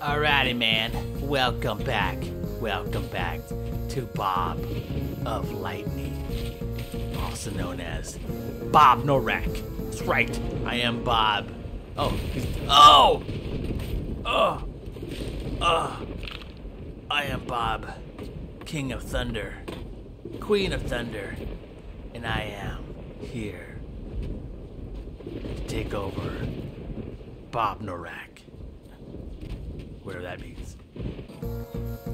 Alrighty, man. Welcome back. Welcome back to Bob of Lightning, also known as Bobnorak. That's right. I am Bob. Oh, oh, oh, oh. I am Bob, King of Thunder, Queen of Thunder, and I am here to take over Bobnorak. Whatever that means.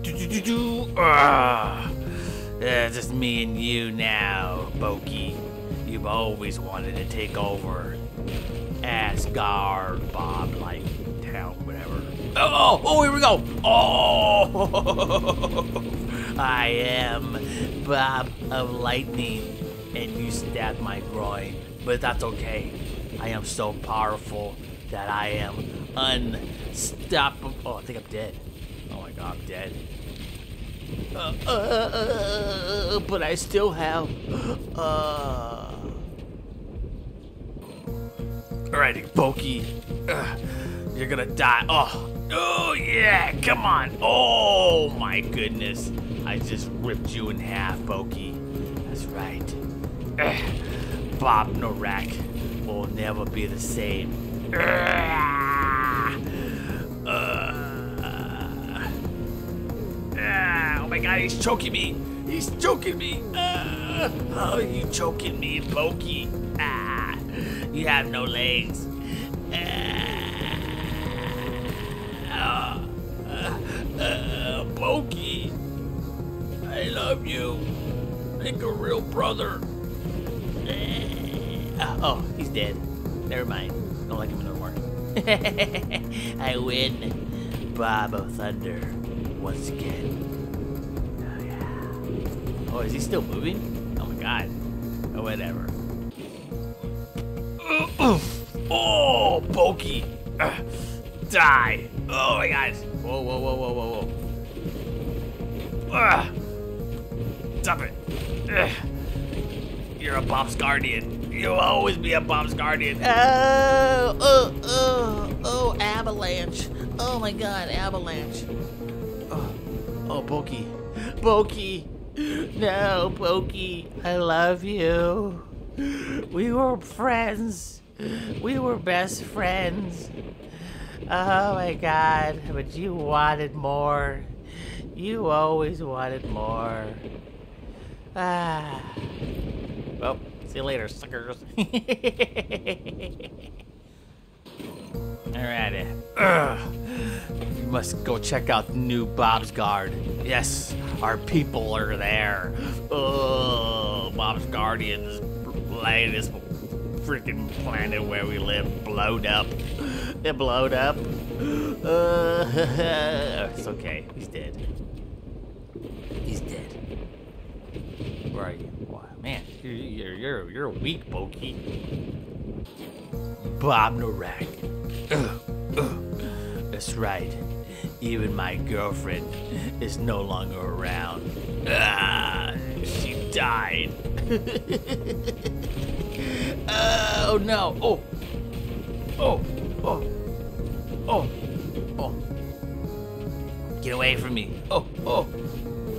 Do-do-do-do. Ah. Yeah, it's just me and you now, Boki. You've always wanted to take over Asgard, Bob, like, town, whatever. Oh, oh, oh, here we go. Oh, I am Bob of Lightning, and you stabbed my groin, but that's okay. I am so powerful that I am unstoppable. Oh, I think I'm dead. Oh my god, I'm dead. Uh, uh, uh, but I still have. Uh... Alrighty. Uh, you're gonna die. Oh, oh yeah, come on. Oh my goodness. I just ripped you in half, Boki. That's right. Bobnorak will never be the same. My god, he's choking me! He's choking me! Ah, oh, you choking me, Pokey! Ah, you have no legs. Ah, uh, uh! I love you. Like a real brother. Ah, oh, he's dead. Never mind. Don't like him no more. I win. Bob of Thunder once again. Oh. Is he still moving? Oh my god. Oh, whatever. Oh, Pokey. Uh, die. Oh my god. Whoa, whoa, whoa, whoa, whoa, whoa. Ah. Stop it. Ugh. You're a Bob's guardian. You'll always be a Bob's guardian. Oh, oh, oh, oh, avalanche. Oh my god, avalanche. Oh, oh, Pokey. Pokey. No, Pokey. I love you. We were friends. We were best friends. Oh my god, but you wanted more. You always wanted more. Ah. Well, see you later, suckers. Alrighty. Ugh. You must go check out new Bob's Guard. Yes, our people are there. Oh, Bob's Guardians, this freaking planet where we live, blowed up. It blowed up. Uh, it's okay. He's dead. He's dead. Where are you? Wow, man, you're you're you're, weak, Boki. Bobnorak. Ugh, ugh. That's right. Even my girlfriend is no longer around. Ah, she died. oh no! Oh! Oh! Oh! Oh! Oh! Get away from me! Oh! Oh!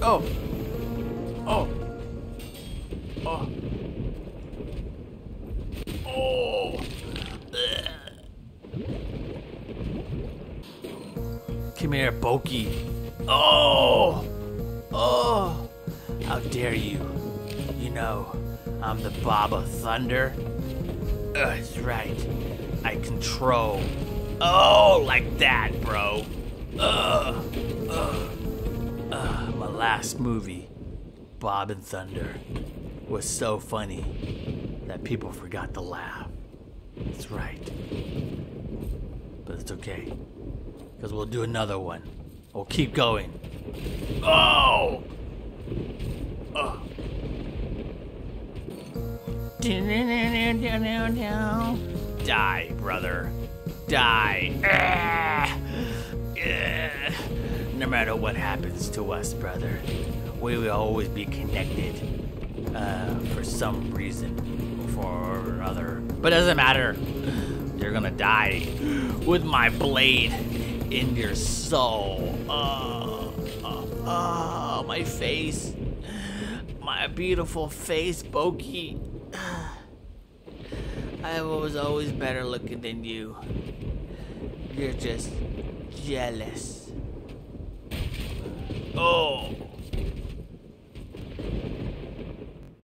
Oh! Oh! Oh! Oh! Ugh. Boki. Oh! Oh! How dare you? You know, I'm the Bob of Thunder. Ugh, that's right. I control. Oh, like that, bro. Ugh. Ugh. Ugh. My last movie, Bob and Thunder, was so funny that people forgot to laugh. That's right. But it's okay. Because we'll do another one. We'll keep going. Oh! Oh. Die, brother. Die. Ah. Yeah. No matter what happens to us, brother, we will always be connected. Uh, for some reason, for another. But it doesn't matter. You're gonna die with my blade in your soul. Oh, oh, oh my face. My beautiful face, Boki. I was always better looking than you. You're just jealous. Oh.